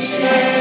He.